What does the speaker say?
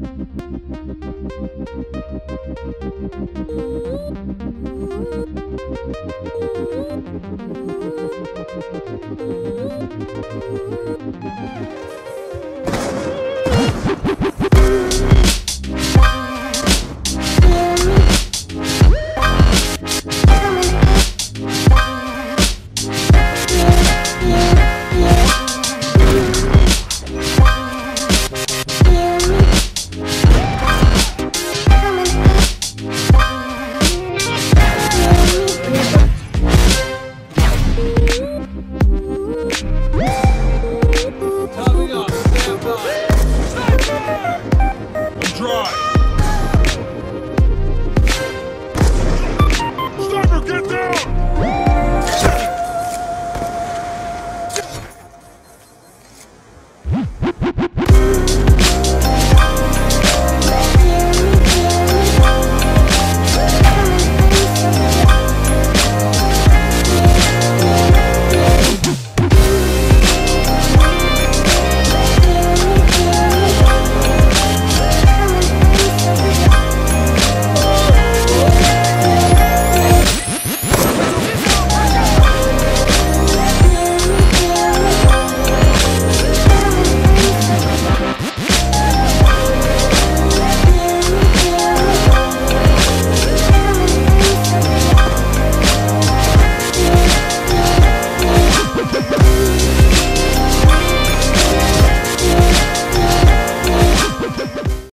Ooh.